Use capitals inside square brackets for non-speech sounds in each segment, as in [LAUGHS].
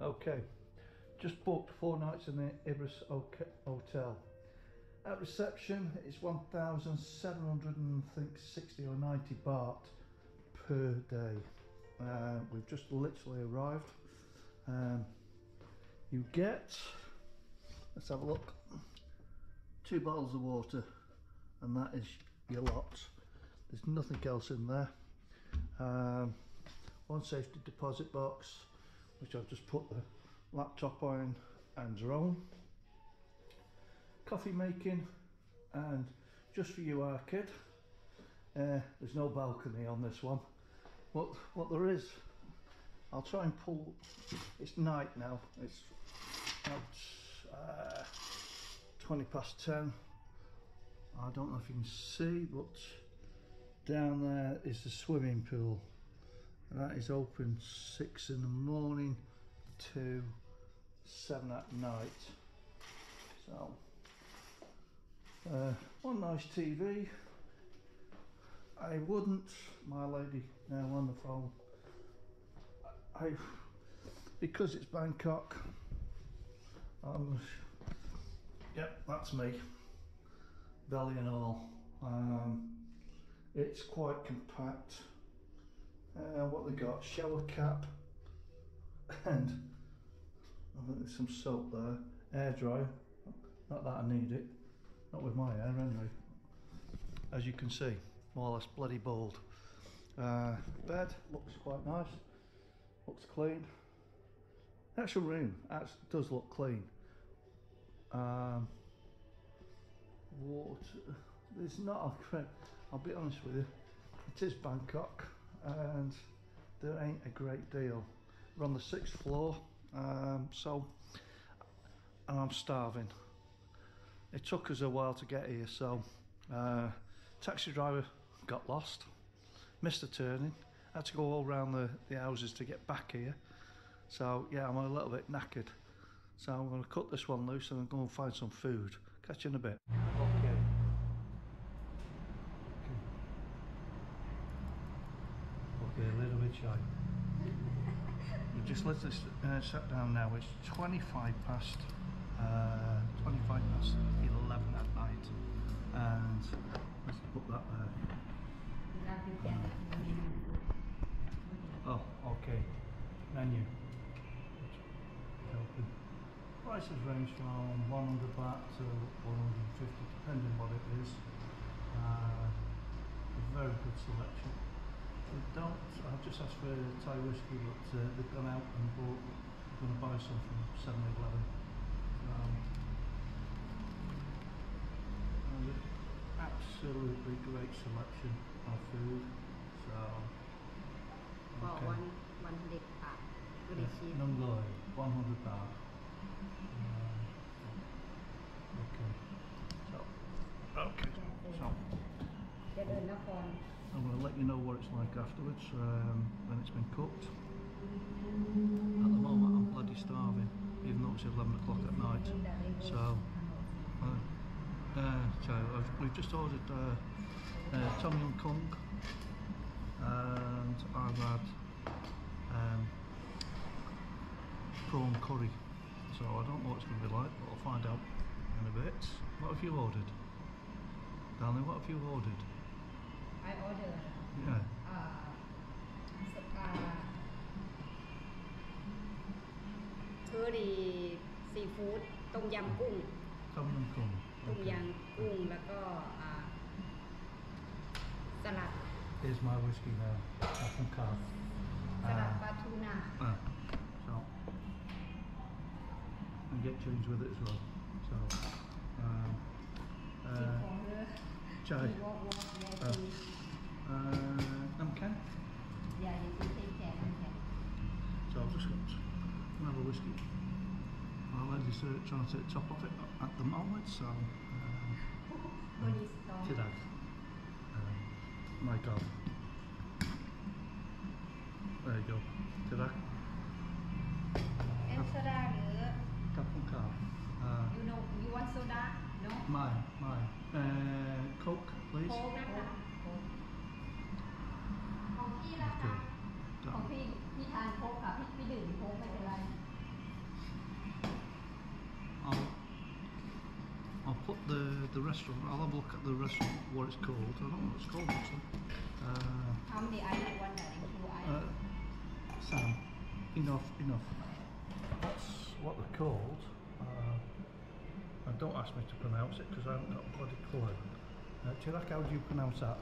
Okay, just booked four nights in the Oca- Hotel. At reception, it's 1,760 or 90 baht per day. Uh, we've just literally arrived. Um, you get, let's have a look, two bottles of water, and that is your lot. There's nothing else in there. Um, one safety deposit box, which I've just put the laptop on and drone. Coffee making, and just for you, Arcade. Uh, there's no balcony on this one. What what there is, I'll try and pull. It's night now. It's about uh, 20 past 10. I don't know if you can see, but down there is the swimming pool. And that is open 6 in the morning to 7 at night. So, uh, one nice TV. I wouldn't, my lady now on the phone. I, because it's Bangkok, um, yep, that's me, belly and all. Um, it's quite compact. Uh, what they got? Shower cap and I think there's some soap there. Air dryer. Not that I need it. Not with my hair anyway. As you can see, more or less bloody bald. Uh, bed looks quite nice. Looks clean. Actual room does look clean. Um, water. There's not a. [LAUGHS] I'll be honest with you. It is Bangkok, and there ain't a great deal. We're on the sixth floor, um, so and I'm starving. It took us a while to get here, so uh, taxi driver got lost, missed a turning, had to go all round the, the houses to get back here. So yeah, I'm a little bit knackered. So I'm going to cut this one loose and go and find some food. Catch you in a bit. Okay. Okay, a little bit shy. We just let this uh, sat down now. It's 25 past uh, 25 past 11 at night, and let's put that there. Oh, okay. Menu. Prices range from 100 baht to 150, depending what it is. Uh, a very good selection. They don't, I've just asked for Thai whiskey, but uh, they've gone out and bought, they're going to buy some from 7 Eleven. Um, and an absolutely great selection of food. So, For one one hundred baht. Very cheap. Nông lời 100 baht. [LAUGHS] Um, okay. So, okay. So, จะเดินนคร I'm going to let you know what it's like afterwards um, when it's been cooked. At the moment, I'm bloody starving, even though it's 11 o'clock at night. So, uh, uh, so I've, we've just ordered uh, uh, Tom Yum Kung, and I've had um, prawn curry. So I don't know what it's going to be like, but I'll find out in a bit. What have you ordered? Darling, what have you ordered? I order Yeah. อ่าสอ่าเคอรี่ซีฟู้ดต้มยำกุ้ง Tom Yum Kung. ต้ม Okay. ยำกุ้งแล้วก็อ่าสลัด Here's my whiskey now. Apple calf. สลัดป Uh, ลาทูน่า uh, so, and get change with it as well. So, um, กิน uh, ของเนื้อ chai. วอวอวอ Uh, uh, นเทแข็งแข็ง So I've just got another whiskey. My lady's uh, trying to take the top off it at the moment, so um, วันนี้สตอ today. Um, my God. There you go. Today. เอสโซดาหรือ Apple calf. Uh, you know you want soda no Mine, mine. Uh, Coke, please. โค้กนะคะ restaurant. I'll have a look at the restaurant, what it's called. I don't know what it's called actually. Uh, How many I need one that include I? Uh, Sam, enough, enough. That's what they're called. Uh, and don't ask me to pronounce it because I haven't got a bloody clue. Uh, now, Chirac, how do you pronounce that?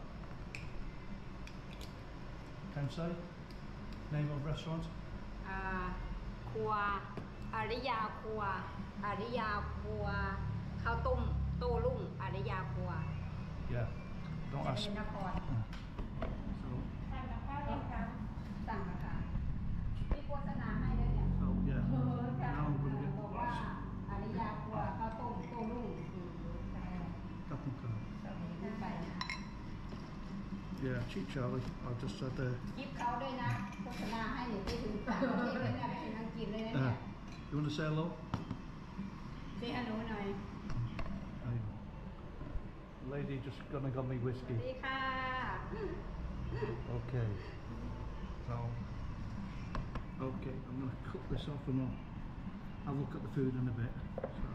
Can you say? Name of restaurant? Uh, Kua, Ariya Kua, Ariya Kua, Khao Tum. าครัวอริยาครัวข้าวต้มโต้รุ่งอริยาครัว Yeah. Don't ใน ask. นคร So, สั่งกับข้าวเองครับสั่งอะค่ะมีโฆษณาให้ด้วยเนี่ย so yeah. เออค่ะ Now I'm gonna บอกว่า get อริยาครัวข้าวต้มโต้รุ่งอืมเออ Captain Crow. ขึ้นไปนะ Yeah, Cheap Charlie. I just said there. ยิบเขาด้วยนะ โฆษณาให้เนี่ยไปถึงต่างประเทศเลยนะไปถึงอังกฤษเลยนะเนี่ Uh, ย you want to say hello? เซฮัลโหลหน่อย Hey. Lady just gonna got me สวัส whiskey. ดีค่ะ Okay. So, okay, I'm gonna cut this off and I'll have a look at the food in a bit. So.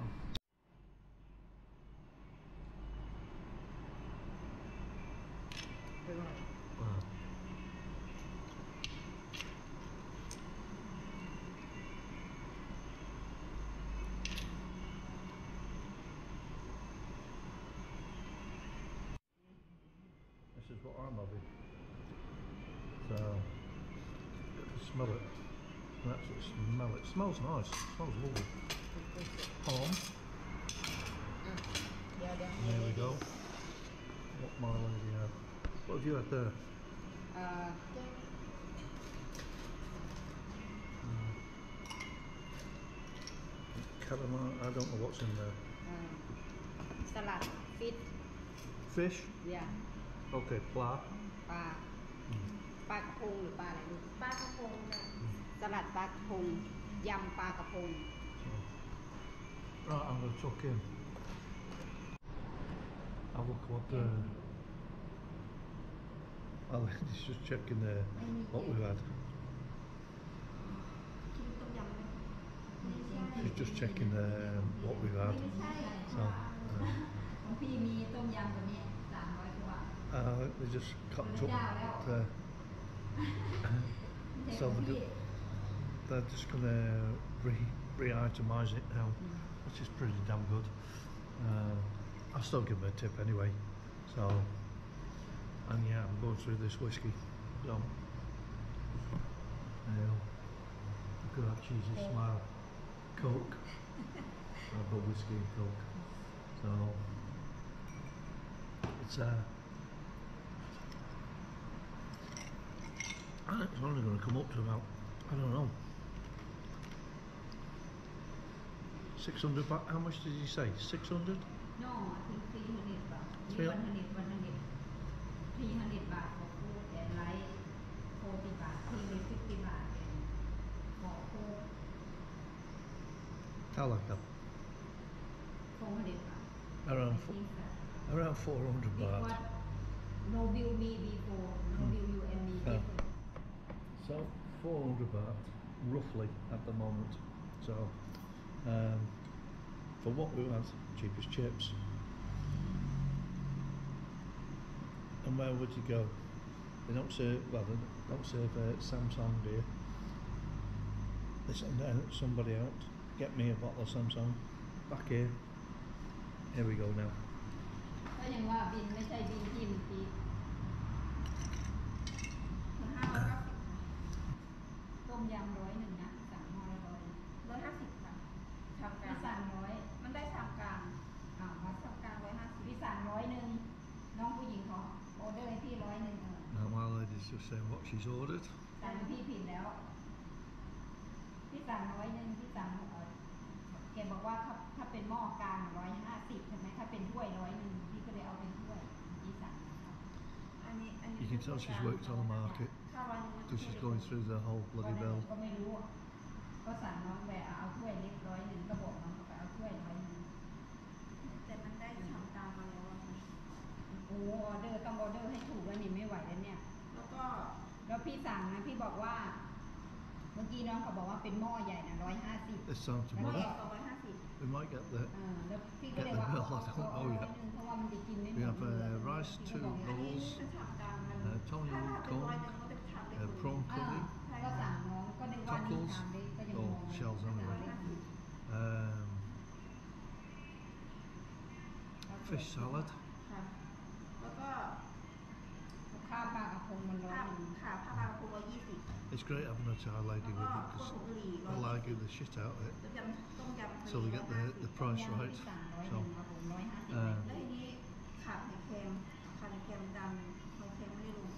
smells nice. smells lovely. Palm. เดี๋ยวเดี๋ยว There we go. What my lady had. What have you had there? เอ่อ Calamari. I don't know what's in there. เอ่อสลัดฟิต Fish. เดี๋ยว Okay, pla. ปลา Mm. ปลากระพงหรือปลาอะไรลูกปลากระพงสลัดปลากระพง ยำปลากระพง So. Right, I'm going to tuck in. Have a look what the. Oh, he's just checking there what we've had. ต้มยำไหม She's just checking there what we've had. ใช่ So, uh, ของพี่มีต้มยำตัวนี้สามร้อยกว่า uh, they just cocked up. Uh, [LAUGHS] [LAUGHS] so they're, go- they're just going to re re-itemise it now, which is pretty damn good. Uh, I'll still give them a tip anyway. So, and yeah, I'm going through this whiskey. So, now, look at that cheesy Coke. smile. Coke. [LAUGHS] I've got whiskey and Coke. So, it's uh, think it's only going to come up to about, I don't know, 600 baht. How much did you say? 600? No I think three hundred บาท Three one hundred one hundred three hundred บาท for food and light forty บาท three hundred fifty บาท and for food I like that. four hundred บาท Around, I fo- think that around 400 This baht. what no bill me before no bill you and me Yeah. before So 400 baht, roughly at the moment. So um, for what we want, cheapest chips. And where would you go? They don't serve, well, they don't serve uh, SangSom here. They send somebody out, get me a bottle of SangSom. Back here. Here we go now. ก็ยังว่าบินไม่ใช่บินที่เมื่อกี้มันห้าร้อยเก้าสิบต้มยำร้อย she's ordered. สั่งพี่ผิดแล้ว พี่สั่งร้อยหนึ่งพี่สั่งเออแกบอกว่าถ้าถ้าเป็นหม้อกลางร้อยห้าสิบใช่ไหมถ้าเป็นถ้วยร้อยหนึ่งพี่ก็เลยเอาเป็นถ้วยพี่สั่งนะครับอันนี้อันนี้ You can tell she's worked on the market ถ้าวันนี้ because she's going through the whole ก็ bloody ไม่ bill. ก็ไม่รู้อะก็สั่งน้องแวะเอาถ้วยเล็กร้อยหนึ่งก็บอกน้องเขาไปเอาถ้วยร้อยหนึ่งแต่มันได้ทำตามมาแล้วอะค่ะโอ้ออเดอร์ต้องออเดอร์ให้ถูกแล้วนี่ไม่ไหวแล้วเนี่ย แล้วก็ แล้วพี่สั่งนะพี่บอกว่า เมื่อกี้น้องเขาบอกว่าเป็นหม้อใหญ่นะร้อยห้าสิบ This time to แล้วหม้อ mother. ใหญ่สองร้อยห้าสิบ we might get the อ่าแล้วพี่ก็เลยว่า Get the เอา bill, I เอา don't เอา know ร้อย yet. หนึ่งเพราะว่ามันจะกินไม่หม We ด have เลย uh, rice, พี่ two ก็บอกอย่างนี้ rolls, ถ้าชามกลางมัน uh, Tom ถ้า Yum ถ้าเป็นร้อย Kong, หนึงก็เป็นชามเล็ก uh, กว่านี้ prawn อ่า curry, ก็สั่งน้องก็นึกว่านี่ Cockles ชามเล็กก็ยัง or มอง shells ว่า anyway. เล็กอยู่ um, fish salad, ค่ะแล้วก็ ข้าวปลากระพงมันร้อย ข้าว หนึ่ง ขาผ้าบางคูร้อยยี่สิบ It's great having a Thai lady แล้ว with ก็ it ข้าว because ผงกะหรี่ร้อย they'll ยี่สิ argue บ the shit out of it. ต้มยำต้มยำทะเล So we get the, the ต้ม price ยำ right. ที่สั่งร้อยห So นึ่งครับผมร้อยห้าสิบ uh, แล้วทีนี้ขาดไข่เค็มขาดไข่เค็มดำไข่เค็มไม่ได้ลง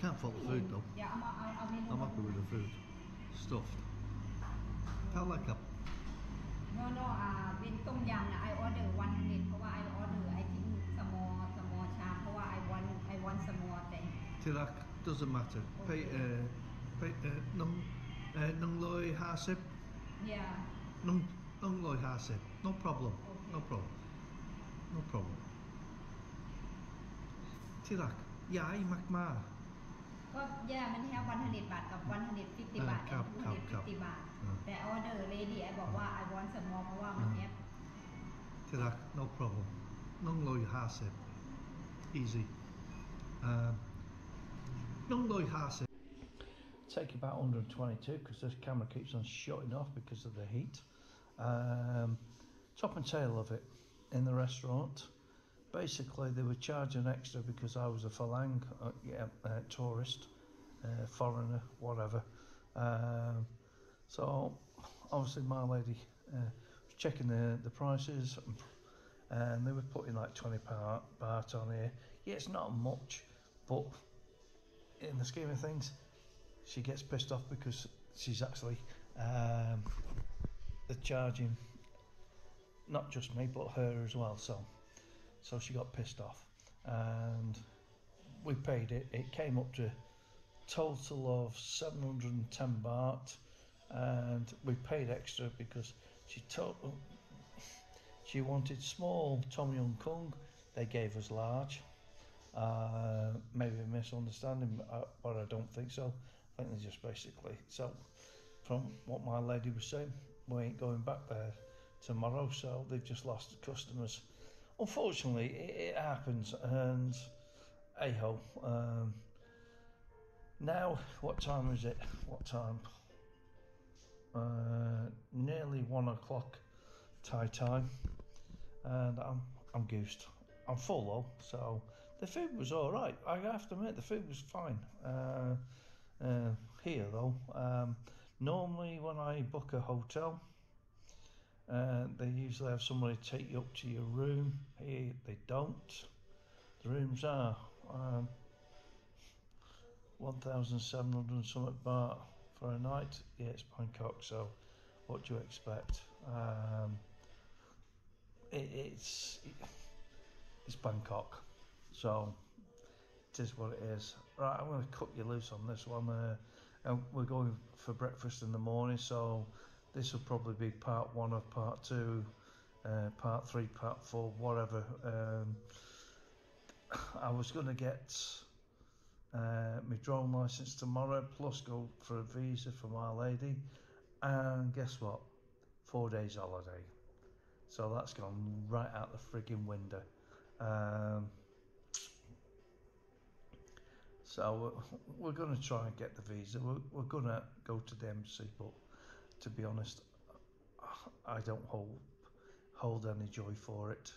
can't fault the food though. อย่าเอามาเอาเอาเมนู I'm happy with the food. Stuffed. Can't like a โนโนอ่าเป็นต้มยำนะ I order one hundred เพราะว่า I order I want some more thing ที่รัก doesn't matter ไปเอ่อไปเอ่อน้องเอ่อน้องลอยห้าสิบ yeah น้องน้องลอยห้าสิบ no problem no problem no problem ที่รักย้ายมากมากก็ย่ามันแค่วันหันเด็บาทกับวันหันเด็ดฟิฟติบาทแอนทูหนเด็ดฟิฟติบาท แต่ออเดอร์เลดี้ไอบอกว่าไอวอนสมอเพราะว่ามันแอบที่รัก no problem น้องลอยห้าสิบ easy Um, loy hasip. Take about 122 because this camera keeps on shutting off because of the heat. Um, top and tail of it in the restaurant. Basically, they were charging extra because I was a Falang uh, yeah, uh, tourist, uh, foreigner, whatever. Um, so, obviously, my lady uh, was checking the, the prices and they were putting like 20 baht, baht on here. Yeah, it's not much, but in the scheme of things, she gets pissed off because she's actually um, charging not just me but her as well. So so she got pissed off, and we paid it. It came up to total of 710 baht, and we paid extra because she told she wanted small Tom Yum Kung. They gave us large. Uh, maybe a misunderstanding, but I, but I don't think so. I think they're just basically so. From what my lady was saying, we ain't going back there tomorrow, so they've just lost customers. Unfortunately, it, it happens, and hey ho. Um, now, what time is it? What time? Uh, nearly one o'clock Thai time, and I'm I'm goosed. I'm full though, so the food was all right. I have to admit, the food was fine. Uh, uh, here though, um, normally when I book a hotel, uh, they usually have somebody take you up to your room. Here they don't. The rooms are um, 1,700 and something baht for a night. Yeah, it's Bangkok, so what do you expect? Um, it, it's it's Bangkok, so it is what it is. Right, I'm going to cut you loose on this one. Uh, and we're going for breakfast in the morning, so this will probably be part one of part two, uh, part three, part four, whatever. Um, I was going to get uh, my drone license tomorrow, plus go for a visa for my lady, and guess what? Four days holiday. So that's gone right out the frigging window. Um, so we're, we're going to try and get the visa. We're, we're going to go to the embassy, but to be honest, I don't hold hold any joy for it.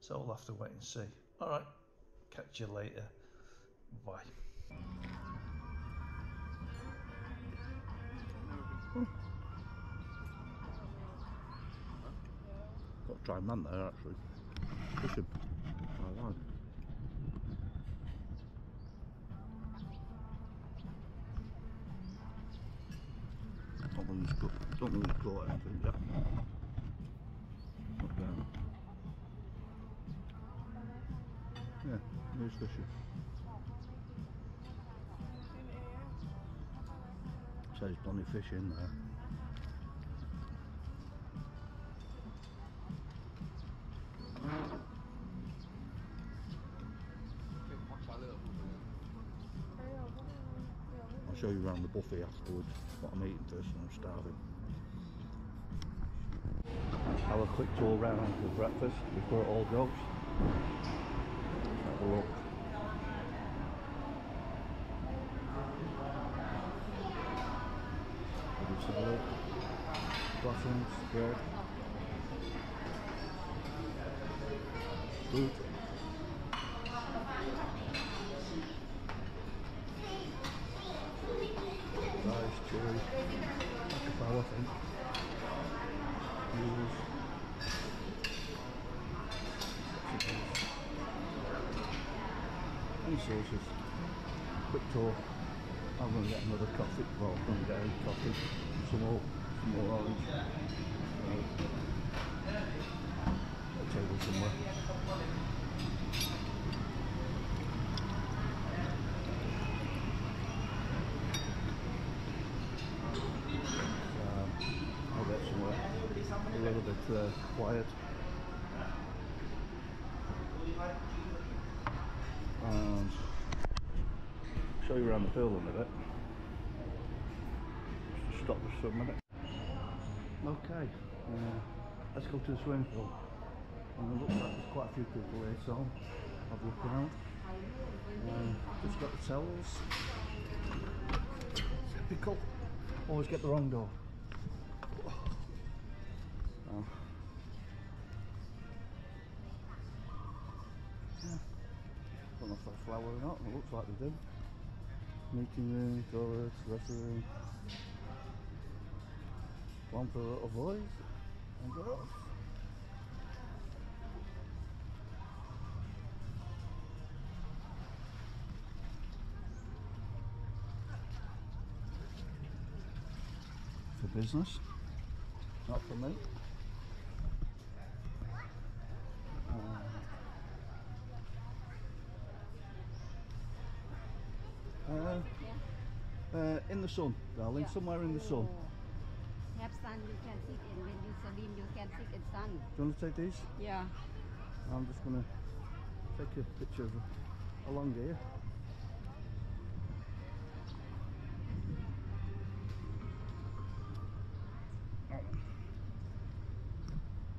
So we'll have to wait and see. All right, catch you later. Bye. Got to try man there actually. Fishing. I like. Don't lose, go- don't down. Yeah, there's fishing. So there's plenty of fish in there. I'll show you around the buffet afterwards what I'm eating first and I'm starving. Have a quick tour around for breakfast before it all goes. Have a look. Have a salad, croissants, bread, fruit. Rice, chili, like a bow, I think. Noodles. And sauces. Quick tour. I'm going to get another coffee. Well, I'm going to get a coffee. Some more, some more orange. Right. A table. Um, I'll get somewhere a little bit uh, quiet. And show you around the building a bit. Just stop for a minute. Okay, uh, let's go to the swimming pool. And it looks like there's quite a few people here, so have a look around. Um, just got the towels. Typical. Always get the wrong door. Oh. Know if that's flower or not. It looks like they do. Meeting room, toilets, restroom. One for little boys and girls. For business, not for me. Uh, uh, uh, in the sun, darling, Yeah. somewhere in the sun. Have sun, you can sit in. When you swim, you can sit in sun. Do you want to take these? Yeah. I'm just going to take a picture of along here.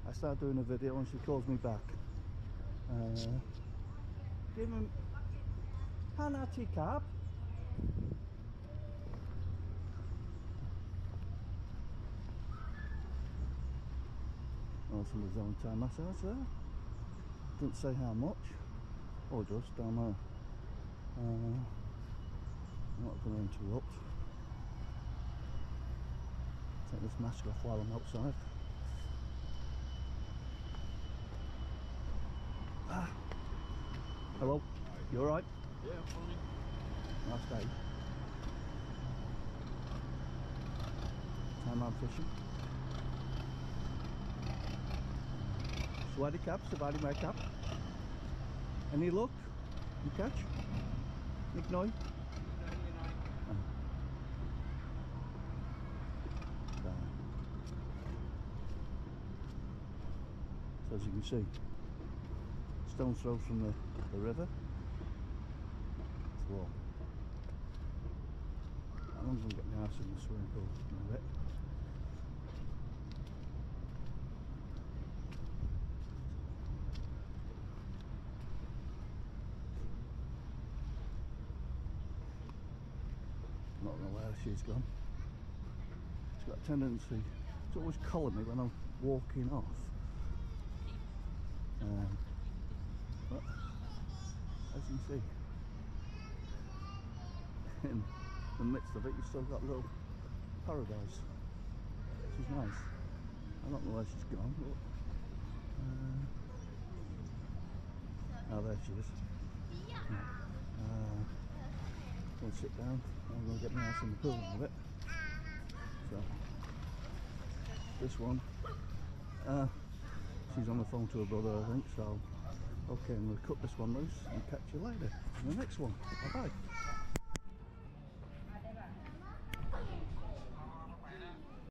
I start doing a video and she calls me back. Uh, give him Hannah teacup. Oh, somebody's having time massage there. Didn't say how much. Or just, don't know. Uh, I'm not going to interrupt. Take this mask off while I'm outside. Ah. Hello, you alright? Yeah, fine. Nice day. Time I'm fishing. Swaddy cap, Savadi my cap. Any luck? You catch? Nick Noy? So as you can see, stone's throw from the, the river. It's warm. I'm going to get my ass in the swimming pool in a bit. Not she's gone. She's got a tendency to always collar me when I'm walking off. Um, but as you see, [LAUGHS] in the midst of it, you've still got a little paradise, which is nice. I don't know where she's gone, but uh, oh, there she is. Yeah. Uh, to sit down. I'm to get my ass in the pool a bit. So, this one, uh, she's on the phone to her brother, I think. So, okay, I'm to cut this one loose and catch you later in the next one. Bye bye.